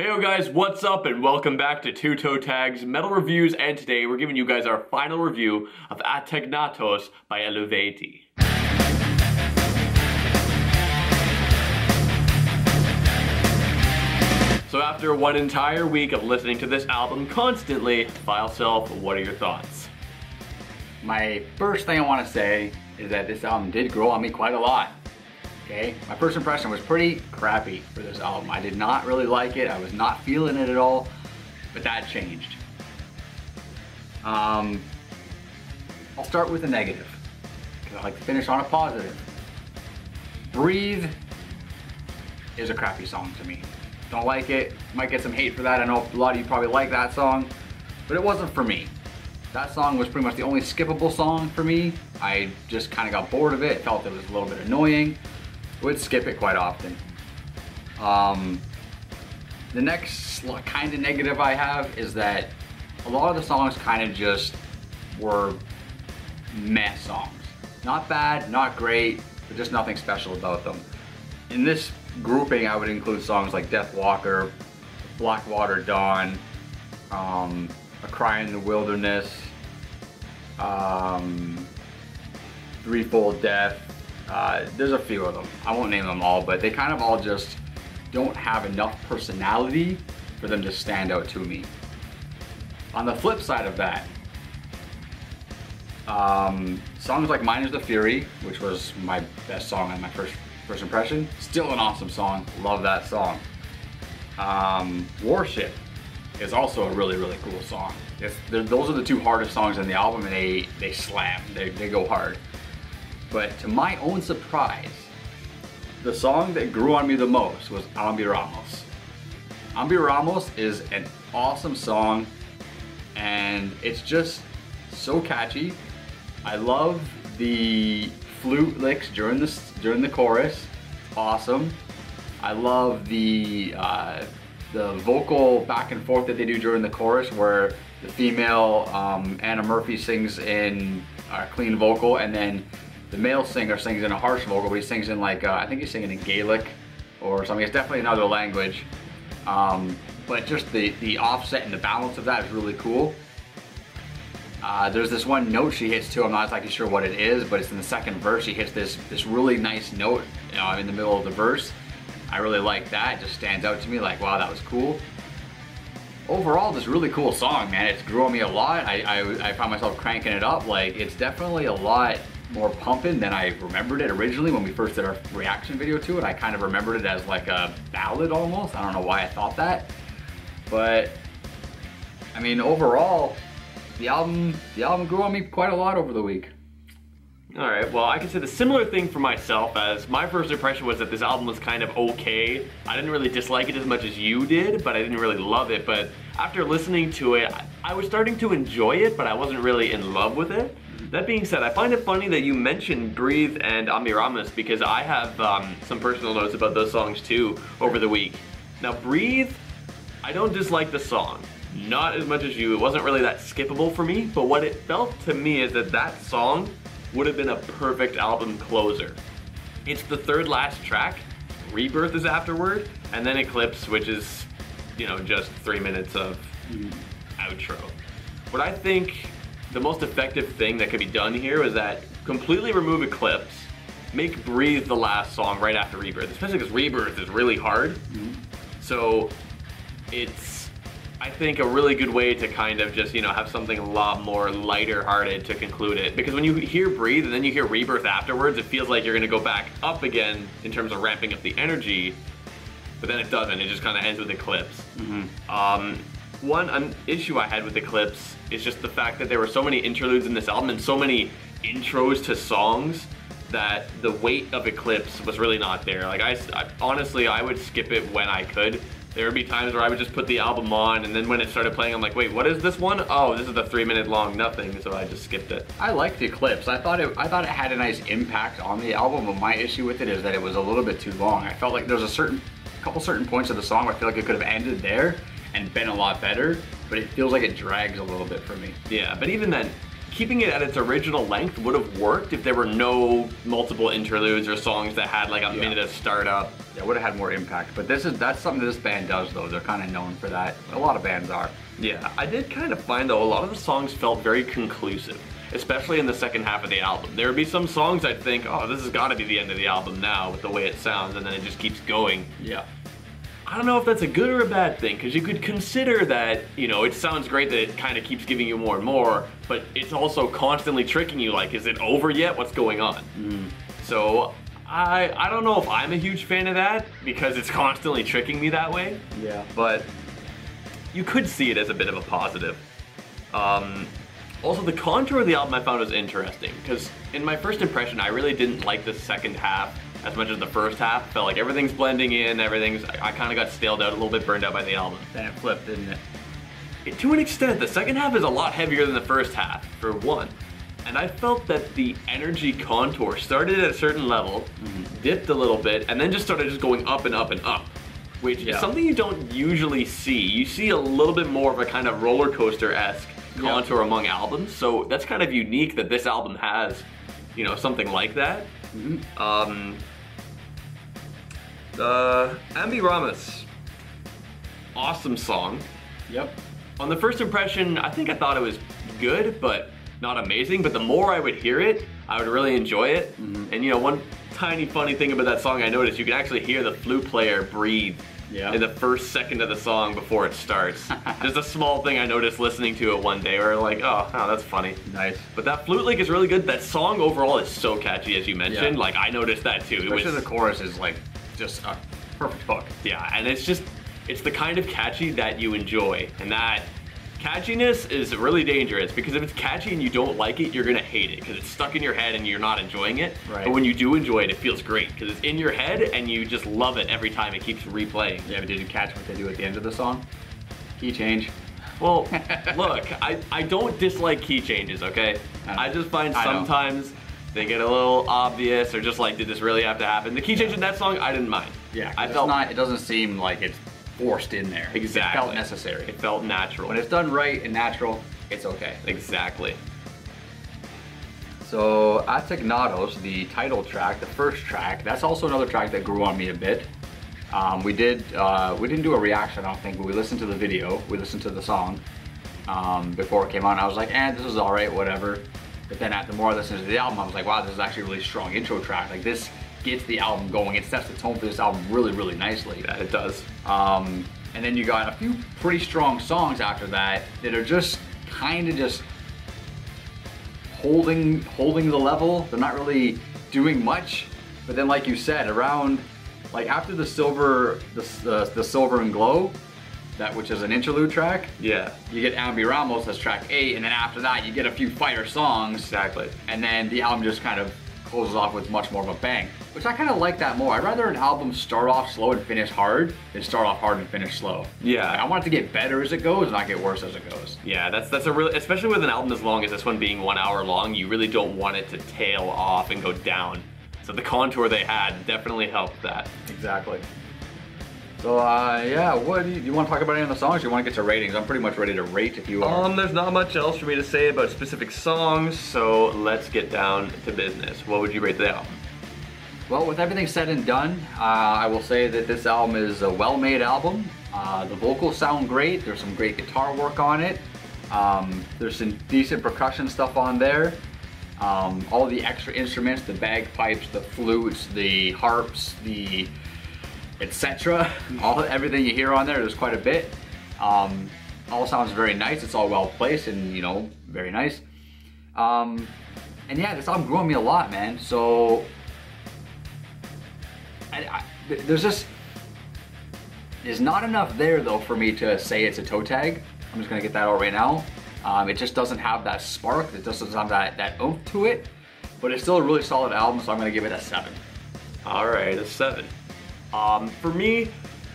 Heyo guys, what's up and welcome back to Two Toe Tags Metal Reviews and today we're giving you guys our final review of Ategnatos by Eluveitie. So after one entire week of listening to this album constantly, Vile Self, what are your thoughts? My first thing I want to say is that this album did grow on me quite a lot okay? My first impression was pretty crappy for this album. I did not really like it. I was not feeling it at all, but that changed. Um, I'll start with a negative, because I like to finish on a positive. Breathe is a crappy song to me. Don't like it, might get some hate for that. I know a lot of you probably like that song, but it wasn't for me. That song was pretty much the only skippable song for me. I just kind of got bored of it, felt it was a little bit annoying would skip it quite often. Um, the next kind of negative I have is that a lot of the songs kind of just were meh songs. Not bad, not great, but just nothing special about them. In this grouping, I would include songs like Death Walker, Blackwater Dawn, um, A Cry in the Wilderness, um, Threefold Death, uh, there's a few of them. I won't name them all, but they kind of all just don't have enough personality for them to stand out to me. On the flip side of that, um, songs like Mine is the Fury, which was my best song and my first first impression, still an awesome song. Love that song. Um, Warship is also a really, really cool song. those are the two hardest songs in the album and they, they slam, they, they go hard. But to my own surprise, the song that grew on me the most was Ambiramus. Ambiramus is an awesome song and it's just so catchy. I love the flute licks during the, during the chorus, awesome. I love the, uh, the vocal back and forth that they do during the chorus where the female um, Anna Murphy sings in a clean vocal and then the male singer sings in a harsh vocal, but he sings in like, uh, I think he's singing in Gaelic or something. It's definitely another language. Um, but just the, the offset and the balance of that is really cool. Uh, there's this one note she hits too, I'm not exactly sure what it is, but it's in the second verse. She hits this, this really nice note know, in the middle of the verse. I really like that, it just stands out to me like, wow, that was cool. Overall, this really cool song, man. It's grew on me a lot. I, I, I found myself cranking it up. Like, it's definitely a lot more pumping than I remembered it originally when we first did our reaction video to it. I kind of remembered it as like a ballad almost. I don't know why I thought that. But, I mean, overall, the album, the album grew on me quite a lot over the week. Alright, well I can say the similar thing for myself as my first impression was that this album was kind of okay. I didn't really dislike it as much as you did, but I didn't really love it. But after listening to it, I was starting to enjoy it, but I wasn't really in love with it. That being said, I find it funny that you mentioned Breathe and Ambiramus because I have um, some personal notes about those songs too over the week. Now Breathe, I don't dislike the song. Not as much as you, it wasn't really that skippable for me, but what it felt to me is that that song would have been a perfect album closer. It's the third last track, Rebirth is afterward, and then Eclipse, which is, you know, just three minutes of outro. What I think the most effective thing that could be done here is that completely remove Eclipse, make Breathe the last song right after Rebirth, especially because Rebirth is really hard. Mm -hmm. So it's, I think, a really good way to kind of just, you know, have something a lot more lighter hearted to conclude it. Because when you hear Breathe and then you hear Rebirth afterwards, it feels like you're gonna go back up again in terms of ramping up the energy, but then it doesn't, it just kind of ends with Eclipse. Mm -hmm. um, one issue I had with Eclipse is just the fact that there were so many interludes in this album and so many intros to songs that the weight of Eclipse was really not there. Like I, I, honestly, I would skip it when I could. There would be times where I would just put the album on and then when it started playing, I'm like, wait, what is this one? Oh, this is the three minute long nothing. So I just skipped it. I liked Eclipse. I thought it, I thought it had a nice impact on the album, but my issue with it is that it was a little bit too long. I felt like there was a certain, couple certain points of the song I feel like it could have ended there and been a lot better, but it feels like it drags a little bit for me. Yeah, but even then, keeping it at its original length would have worked if there were no multiple interludes or songs that had like a Yeah. minute of startup. Yeah, would have had more impact. But this is that's something this band does though. They're kind of known for that. A lot of bands are. Yeah, I did kind of find though a lot of the songs felt very conclusive, especially in the second half of the album. There would be some songs I'd think, oh, this has got to be the end of the album now with the way it sounds, and then it just keeps going. Yeah. I don't know if that's a good or a bad thing, because you could consider that, you know, it sounds great that it kind of keeps giving you more and more, but it's also constantly tricking you, like, is it over yet? What's going on? So, I, I don't know if I'm a huge fan of that, because it's constantly tricking me that way, Yeah. but you could see it as a bit of a positive. Um, also, the contour of the album I found was interesting, because in my first impression, I really didn't like the second half as much as the first half. Felt like everything's blending in, everything's. I, I kind of got staled out, a little bit burned out by the album. Then it flipped, didn't it? It- to an extent, the second half is a lot heavier than the first half, for one. And I felt that the energy contour started at a certain level, dipped a little bit, and then just started just going up and up and up. Which Yeah. is something you don't usually see. You see a little bit more of a kind of roller coaster esque Yeah. contour among albums, so that's kind of unique that this album has, you know, something like that. Um, uh, Ambiramus, awesome song. Yep. On the first impression, I think I thought it was good, but not amazing. But the more I would hear it, I would really enjoy it. And you know, one tiny funny thing about that song I noticed, you can actually hear the flute player breathe Yeah. in the first second of the song before it starts. Just a small thing I noticed listening to it one day where like, oh, oh that's funny. Nice. But that flute lick is really good. That song overall is so catchy, as you mentioned. Yeah. Like I noticed that too. It Especially was the chorus is like just a perfect hook. yeah, and it's just it's the kind of catchy that you enjoy, and that catchiness is really dangerous because if it's catchy and you don't like it, you're gonna hate it because it's stuck in your head and you're not enjoying it. Right. But when you do enjoy it, it feels great because it's in your head and you just love it every time it keeps replaying. Yeah, but did you catch what they do at the end of the song? Key change. Well, look, I, I don't dislike key changes, okay? I. I just find sometimes they get a little obvious or just like, did this really have to happen? The key change in that song, I didn't mind. Yeah, I felt not. It doesn't seem like it's forced in there. exactly It felt necessary. It felt natural. When it's done right and natural, it's okay. exactly. So Ategnatos, the title track, the first track, that's also another track that grew on me a bit. Um, we did uh, we didn't do a reaction, I don't think, but we listened to the video, we listened to the song um, before it came on. I was like, eh, this is all right, whatever. But then at the more I listened to the album, I was like, wow, this is actually a really strong intro track. Like this gets the album going. It sets the tone for this album really, really nicely. Yeah, it does. Um, and then you got a few pretty strong songs after that that are just kind of just holding holding the level. They're not really doing much. But then, like you said, around like after the silver the the, the silver and glow, that which is an interlude track, Yeah, you get Ambiramus as track eight, and then after that you get a few fighter songs, exactly. and then the album just kind of closes off with much more of a bang. Which I kind of like that more. I'd rather an album start off slow and finish hard than start off hard and finish slow. Yeah. Like, I want it to get better as it goes, not get worse as it goes. Yeah, that's that's a really especially with an album as long as this one being one hour long, you really don't want it to tail off and go down. So the contour they had definitely helped that. Exactly. So uh, yeah, what do you, you want to talk about any of the songs? You want to get to ratings? I'm pretty much ready to rate if you are. Um, there's not much else for me to say about specific songs, so let's get down to business. What would you rate the album? Well, with everything said and done, uh, I will say that this album is a well-made album. Uh, the vocals sound great. There's some great guitar work on it. Um, there's some decent percussion stuff on there. Um, all the extra instruments, the bagpipes, the flutes, the harps, the etc. All everything you hear on there, there's quite a bit. Um, all sounds very nice. It's all well placed and you know very nice. Um, and yeah, this album grew on me a lot, man. So I, I, there's just there's not enough there though for me to say it's a toe tag. I'm just gonna get that out right now. Um, it just doesn't have that spark. It just doesn't have that that oomph to it. But it's still a really solid album, so I'm gonna give it a seven. All right, a seven. Um, for me,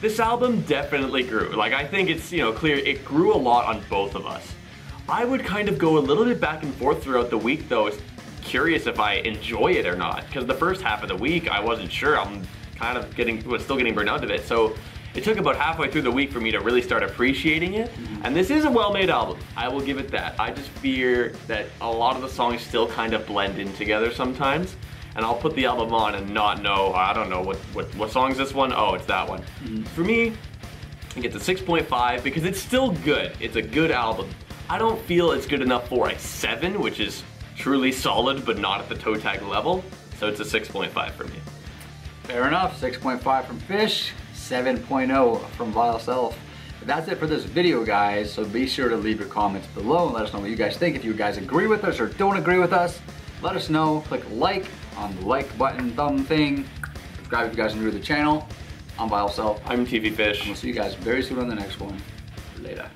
this album definitely grew. Like I think it's you know clear it grew a lot on both of us. I would kind of go a little bit back and forth throughout the week though. Curious if I enjoy it or not because the first half of the week I wasn't sure. I'm kind of getting was still getting burned out of it. So it took about halfway through the week for me to really start appreciating it. And this is a well-made album. I will give it that. I just fear that a lot of the songs still kind of blend in together sometimes. And I'll put the album on and not know, I don't know, what, what, what song is this one? Oh, it's that one. Mm. For me, I get the 6.5 because it's still good. It's a good album. I don't feel it's good enough for a 7, which is truly solid but not at the toe tag level. So it's a 6.5 for me. Fair enough, 6.5 from Fish, 7.0 from Vile Self. That's it for this video, guys. So be sure to leave your comments below and let us know what you guys think. If you guys agree with us or don't agree with us, let us know. Click like on the like button, thumb thing. Subscribe if you guys are new to the channel. I'm Vile Self. I'm TV Fish. And We'll see you guys very soon on the next one. Later.